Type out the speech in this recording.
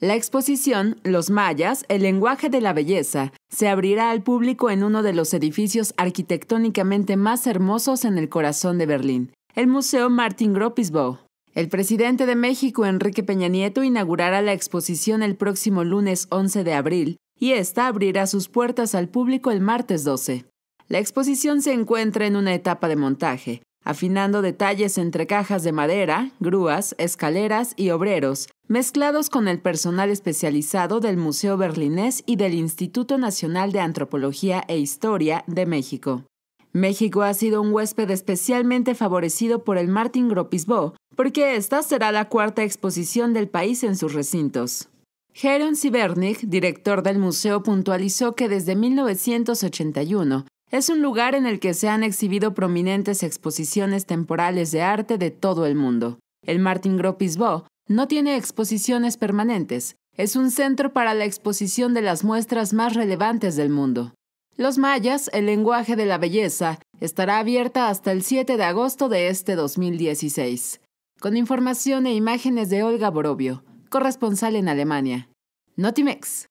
La exposición Los Mayas, el lenguaje de la belleza, se abrirá al público en uno de los edificios arquitectónicamente más hermosos en el corazón de Berlín, el Museo Martin Gropiusbau. El presidente de México, Enrique Peña Nieto, inaugurará la exposición el próximo lunes 11 de abril y esta abrirá sus puertas al público el martes 12. La exposición se encuentra en una etapa de montaje, afinando detalles entre cajas de madera, grúas, escaleras y obreros, mezclados con el personal especializado del Museo Berlinés y del Instituto Nacional de Antropología e Historia de México. México ha sido un huésped especialmente favorecido por el Martin Gropisbo, porque esta será la cuarta exposición del país en sus recintos. Heron Sibernik, director del museo, puntualizó que desde 1981 es un lugar en el que se han exhibido prominentes exposiciones temporales de arte de todo el mundo. El Martin Gropisbo no tiene exposiciones permanentes, es un centro para la exposición de las muestras más relevantes del mundo. Los mayas, el lenguaje de la belleza, estará abierta hasta el 7 de agosto de este 2016. Con información e imágenes de Olga Borovio, corresponsal en Alemania. Notimex.